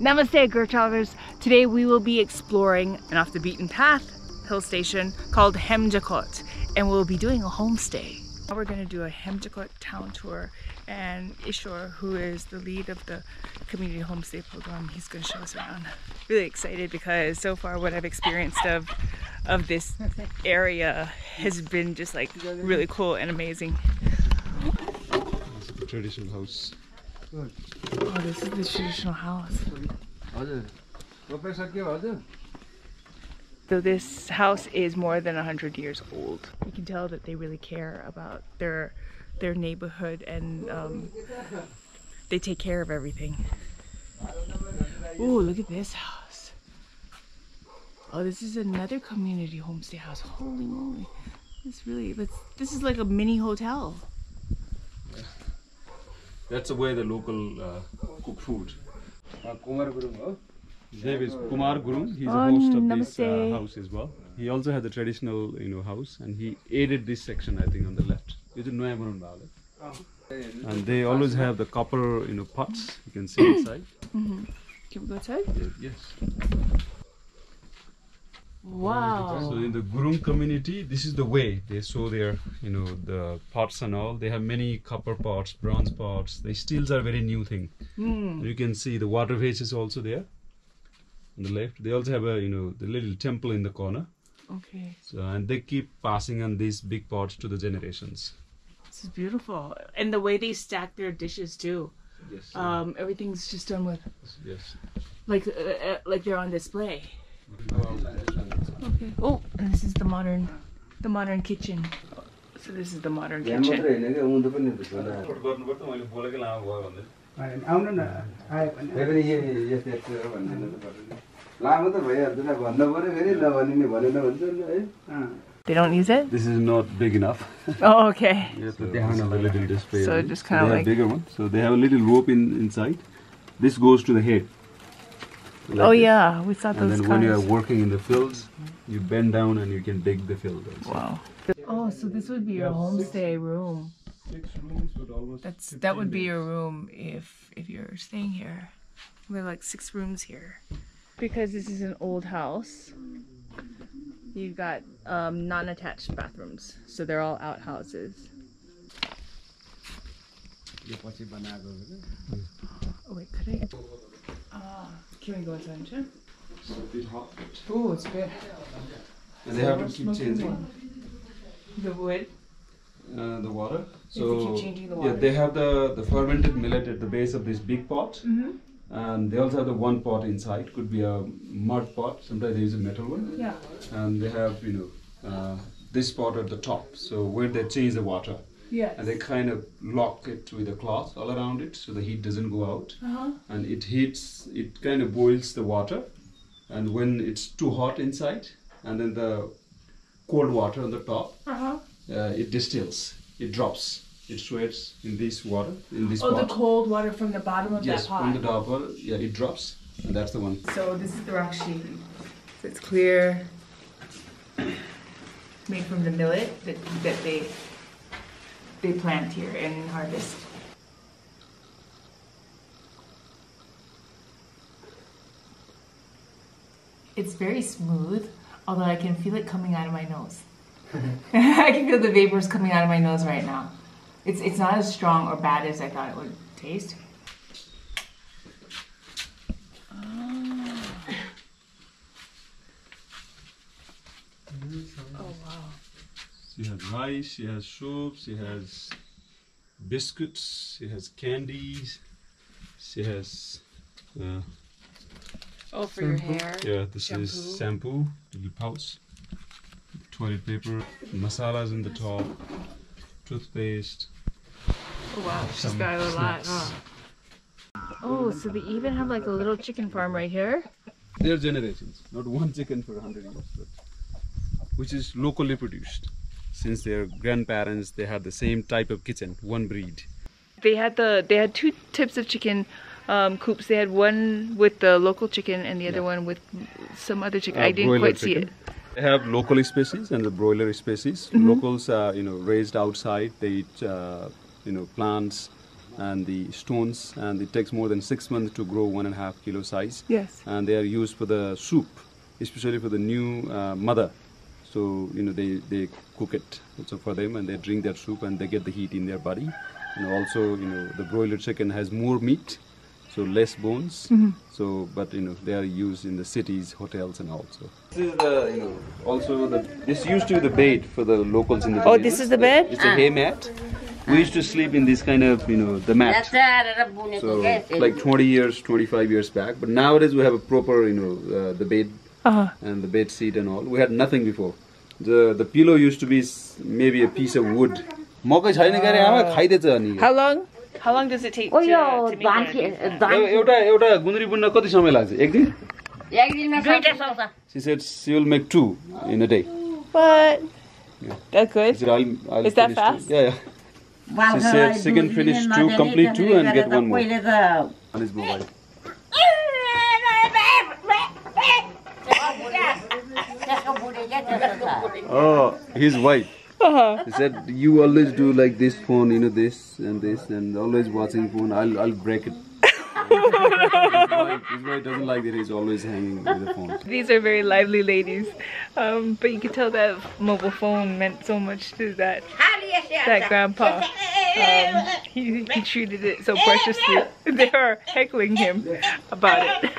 Namaste, Grrrl Travelers. Today we will be exploring an off the beaten path hill station called Hemjakot and we'll be doing a homestay. Now we're gonna do a Hemjakot town tour and Ishor, who is the lead of the community homestay program, he's gonna show us around. Really excited because so far what I've experienced of of this area has been just like really cool and amazing. This traditional house. Oh, this is the traditional house. So this house is more than 100 years old. You can tell that they really care about their their neighborhood and um, they take care of everything. Oh, look at this house. Oh, this is another community homestay house. Holy moly. This really, this, this is like a mini hotel. That's the way the local uh, cook food. Uh, Dev is Kumar Gurung. He's oh, a host of this uh, house as well. He also had the traditional, you know, house, and he aided this section, I think, on the left. This is Noyamarun uh-huh. And they always have the copper, you know, pots. You can see inside. Mm -hmm. Can we go inside? Yes. Wow. So in the Gurung community, this is the way they sow their, you know, the pots and all. They have many copper pots, bronze pots. The steels are a very new thing. Mm. You can see the water vase is also there on the left. They also have a, you know, the little temple in the corner. Okay. So and they keep passing on these big pots to the generations. This is beautiful. And the way they stack their dishes too. Yes. Um, everything's just done with yes. like uh, uh, like they're on display. Okay. Oh, and this is the modern, the modern kitchen. So this is the modern kitchen. They don't use it? This is not big enough. Oh, okay. yeah, so they have a little display. So just kind of like... bigger one. So they have a little rope in inside. This goes to the head. Like oh yeah, we saw those. And then when you are working in the fields, you bend down and you can dig the field. Also. Wow. Oh, so this would be your homestay room. Six rooms would almost. That's that would be your room if if you're staying here. We have like six rooms here. Because this is an old house, you've got um, non-attached bathrooms, so they're all outhouses. Oh wait, could I? Uh, can we go inside? Sure. It's a bit hot. Oh, it's good. And they have to keep changing The wood. uh, the water. So the yeah, they have the the fermented millet at the base of this big pot, Mm-hmm. and they also have the one pot inside. Could be a mud pot. Sometimes they use a metal one. Yeah. and they have you know uh, this pot at the top so where they change the water Yes. and they kind of lock it with a cloth all around it so the heat doesn't go out Uh-huh. and it heats it kind of boils the water and when it's too hot inside and then the cold water on the top Uh-huh. uh, it distills it drops it sweats in this water in this Oh, the cold water from the bottom of yes that pot. from the top yeah it drops and that's the one So this is the. So it's clear, made from the millet that, that they they plant here and harvest. It's very smooth, although I can feel it coming out of my nose. I can feel the vapors coming out of my nose right now. It's it's not as strong or bad as I thought it would taste. Ah. Oh wow. She has rice, she has soup, she has biscuits, she has candies, she has, uh, Oh, for your hair. yeah, this Shampoo. is shampoo, little pouch, toilet paper, masalas in the top, toothpaste. Oh wow, she's got a lot. Huh? Oh, so they even have like a little chicken farm right here. Their generations, not one chicken for 100 years, but which is locally produced. Since their grandparents, they had the same type of kitchen, one breed. They had the they had two types of chicken um, coops. They had one with the local chicken and the other Yeah. one with some other chicken. Uh, I didn't broiler quite see it. They have local species and the broiler species. Mm-hmm. Locals are, you know, raised outside. They eat, uh, you know, plants, and the stones, and it takes more than six months to grow one and a half kilo size. Yes. And they are used for the soup, especially for the new uh, mother. So you know they, they cook it also for them, and they drink that soup, and they get the heat in their body. And also you know the broiler chicken has more meat, so less bones. So but you know they are used in the cities, hotels, and also. This is the you know also the this used to be the bed for the locals in the. Oh, villages. this is the bed? It's a hay mat. We used to sleep in this kind of you know the mat. So like 20 years, 25 years back. But nowadays we have a proper, you know, uh, the bed Uh-huh. and the bed seat and all. We had nothing before. The the pillow used to be s- maybe a piece of wood. मकै छैन गरे आमा खाइदिएछ अनि How long? How long does it take O to, yo to make धान it? खे- धान ए- एउटा एउटा गुन्द्री बुन्न कति समय लाग्छ एक दिन एक दिनमा दुईटा सक्छ She said she will make two in a day. What? That's I good. said I'll, I'll Is that finish two. fast? Yeah, yeah. बाल्खालाई she can दुध finish दिने two, नदिने complete two त्यसरी and गरेर get त one more. पहिले त On his mobile. Oh, his wife. Uh-huh. He said, "You always do like this phone, you know this and this, and always watching phone. I'll I'll break it." his, wife, his wife doesn't like that he's always hanging with the phone. These are very lively ladies. Um, but you could tell that mobile phone meant so much to that that grandpa. Um, he, he treated it so preciously. They are heckling him about it.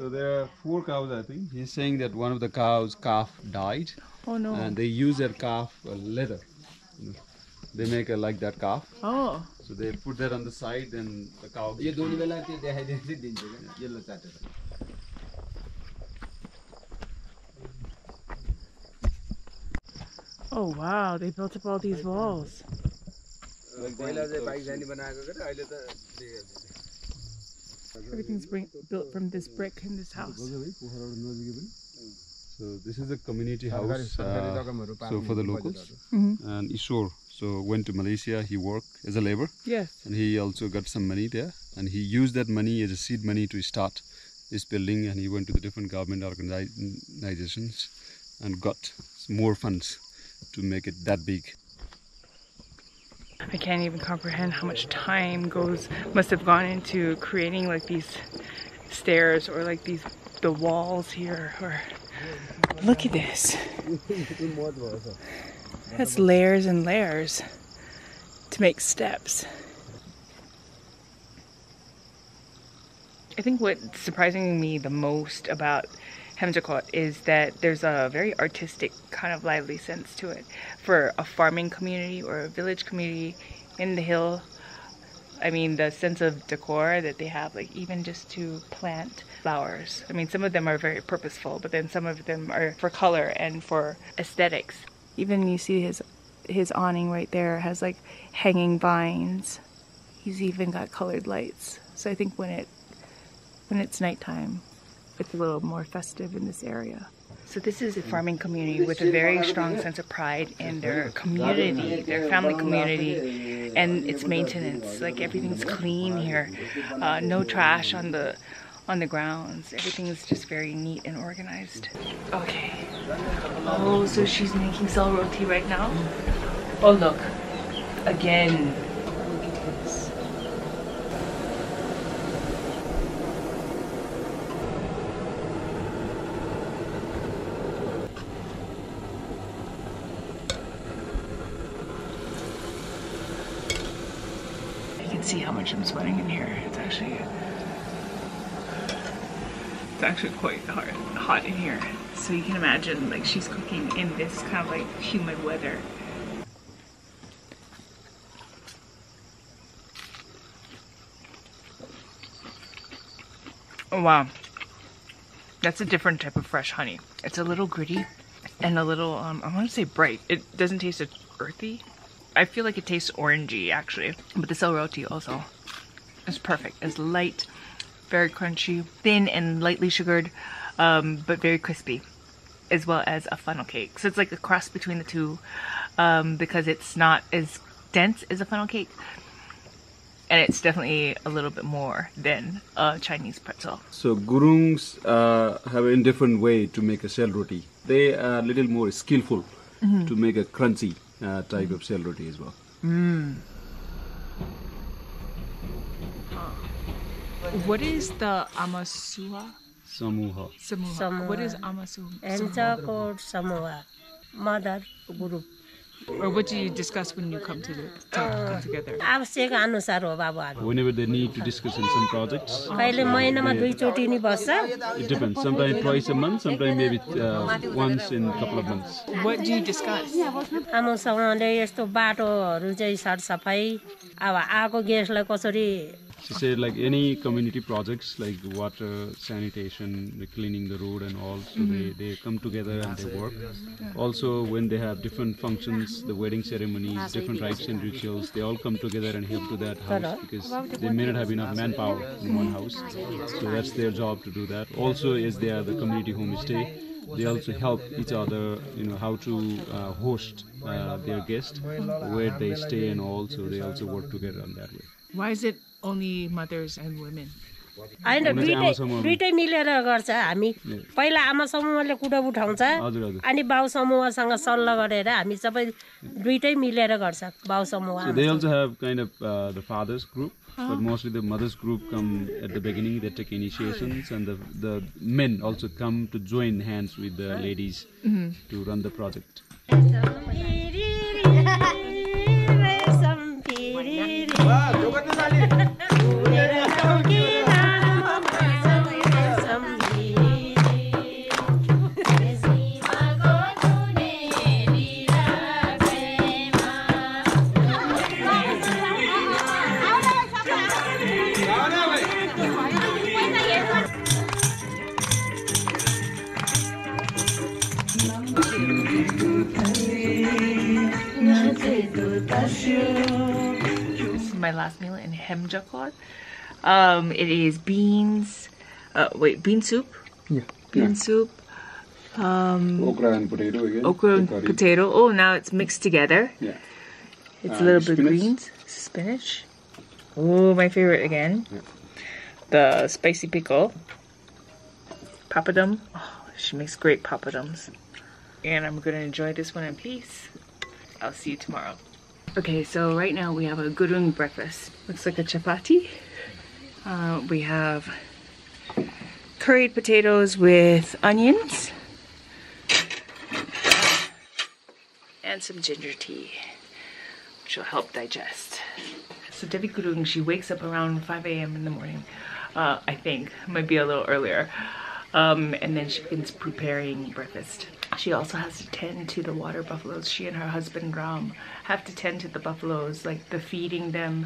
So there are four cows, I think. He's saying that one of the cows' calf died, Oh no. and they use that calf uh, leather. You know, They make a like that calf, Oh. so they put that on the side, and the cow. यो दोनी बेला त्यो देखाइदिन्छ दिन्छ क्या यसलो चाटेर Oh wow, they built up all these walls. पहिला चाहिँ bike जाने बनाएको के अहिले त Everything's built from this brick in this house. So this is a community house. Uh, so for the locals mm -hmm. and Ishor. So went to Malaysia. He worked as a labor. Yes. And he also got some money there, and he used that money as a seed money to start this building. And he went to the different government organizations and got more funds to make it that big. I can't even comprehend how much time goes must have gone into creating like these stairs or like these the walls here or look at this. That's layers and layers to make steps. I think what's surprising me the most about Hemjakot is that there's a very artistic kind of lively sense to it. For a farming community or a village community in the hill, I mean, the sense of decor that they have, like even just to plant flowers. I mean, some of them are very purposeful, but then some of them are for color and for aesthetics. Even you see his his awning right there has like hanging vines. He's even got colored lights. So I think when it when it's nighttime, it's a little more festive in this area. So this is a farming community with a very strong sense of pride in their community, their family community, and its maintenance. Like everything's clean here, uh, no trash on the on the grounds. Everything is just very neat and organized. Okay. Oh, so she's making sel roti right now. Oh look, again. Look at this. You can see how much I'm sweating in here. It's actually it's actually quite hard, hot in here. So you can imagine like she's cooking in this kind of like humid weather. Oh wow. That's a different type of fresh honey. It's a little gritty and a little um I want to say bright. It doesn't taste earthy. I feel like it tastes orangey actually. But the sel roti also is perfect. It's light, very crunchy, thin and lightly sugared, um, but very crispy, as well as a funnel cake. So it's like a cross between the two um, because it's not as dense as a funnel cake. And it's definitely a little bit more than a Chinese pretzel. so gurungs uh, have a different way to make a sel roti they are a little more skillful to make a crunchy uh, type of sel roti as well. What is the Amasua? Samuha. Samuha. What is Amasu? Enter Samoa, mother group. Or what do you discuss when you come to the to come together? आवश्यक अनुसार हो बाबुहरू Whenever they need to discuss in some projects, कहिले महिनामा दुईचोटि नि बस्छ it depends. Sometimes twice a month, sometimes maybe uh, once in a couple of months. What do you discuss? आमासँगले यस्तो बाटोहरू चाहिँ सरसफाइ अब आएको गेस्टलाई कसरी She said like any community projects like water, sanitation, the cleaning the road and all, so they, they come together and they work. Also when they have different functions, the wedding ceremonies, different rites and rituals, they all come together and help to that house because they may not have enough manpower in one house. So that's their job to do that. Also as they are the community homestay, they also help each other, you know, how to uh, host uh, their guests, where they stay and all, so they also work together on that way. Why is it only mothers and women? होइन दुइटै दुइटै मिलेर गर्छ हामी पहिला आमा समूहले kudo उठाउँछ अनि बाउ समूहसँग सल्लाह गरेर हामी सबै दुइटै मिलेर गर्छ बाउ समूह So they also have kind of uh, the fathers group, but mostly the mothers group come at the beginning. They take initiations, and the the men also come to join hands with the ladies to run the project. Last meal. Um, it is beans. Uh, wait, bean soup. Yeah. Bean soup. Um, Okra and potato again. okra and potato. Oh, now it's mixed together. Yeah. It's Uh, a little bit spinach. greens, spinach. Oh, my favorite again. The spicy pickle. Papadum. Oh, she makes great papadums. And I'm gonna enjoy this one in peace. I'll see you tomorrow. Okay, so right now we have a gurung breakfast. Looks like a chapati. Uh, we have curried potatoes with onions and some ginger tea which will help digest. So Devi Gurung, she wakes up around 5 a.m. in the morning, uh, I think, might be a little earlier. Um, and then she begins preparing breakfast. She also has to tend to the water buffaloes. She and her husband Ram have to tend to the buffaloes, like the feeding them,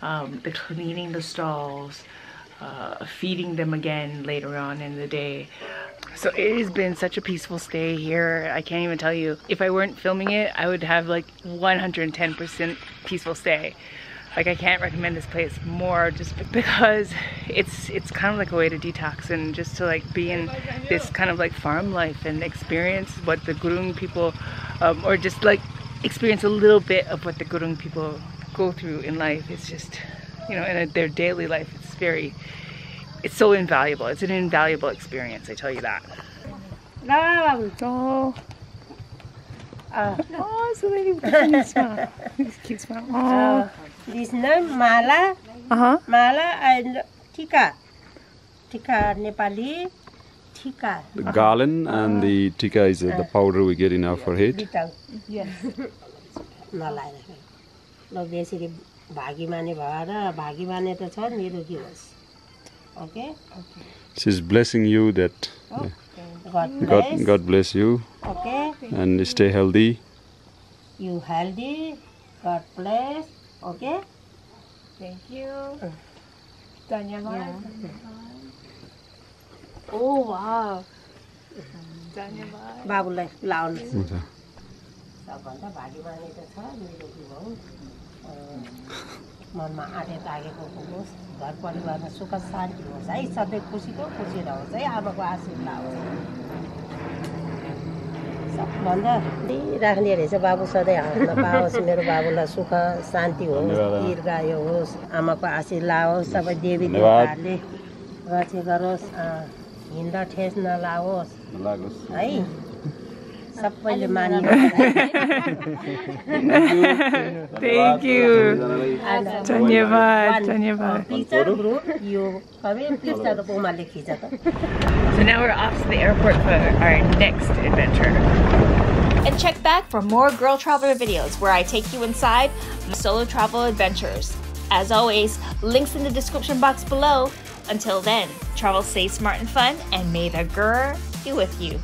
um, the cleaning the stalls, uh, feeding them again later on in the day. So it has been such a peaceful stay here. I can't even tell you. If I weren't filming it, I would have like 110% peaceful stay. Like I can't recommend this place more just because it's it's kind of like a way to detox and just to like be in this kind of like farm life and experience what the Gurung people um, or just like experience a little bit of what the Gurung people go through in life. It's just you know in their daily life. It's very it's so invaluable. It's an invaluable experience. I tell you that. Uh, Oh, it's a lady with a funny smile. Cute smile. Oh. This name Mala, Uh-huh. Mala and Tika. Tika Nepali, Tika. The garland and the tikka is uh, the powder we get in our forehead. Beetle नलाएर ल बेसरी भागी माने भएर भागी माने त छ निरोगी होस् okay She's blessing you that गड God God bless you okay and stay healthy. You healthy गड place Okay Thank you. Dhanyavad. Oh, wow. Dhanyavad. बाबुलाई लाउनु हुन्छ। सबभन्दा भागी माने त छ हौ अँ, मनमा आँटे तागेको होस् घर परिवारमा सुख शान्ति होस् है सधैँ खुसीको खुसी रहोस् है आमाको आशीर्वाद होस् सबभन्दा राख्ने रहेछ बाबु सधैँ हातमा पाओस् मेरो बाबुलाई सुख शान्ति होस्। दीर्घायु होस् आमाको आशीर्वाद होस् सबै देवी। देवताहरूले रक्षा गरोस् हिँड्दा ठेस नलाओस्। लागोस्। है? सबैले मानिनु Thank you. धन्यवाद। धन्यवाद पिक्चर ग्रुप यो कवि पिक्चर उमाले खिच त। So now we're off to the airport for our next adventure. And check back for more Grrrl Traveler videos where I take you inside solo travel adventures. As always, links in the description box below. Until then, travel safe, smart, and fun, and may the girl be with you.